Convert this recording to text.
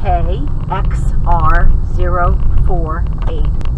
KXR048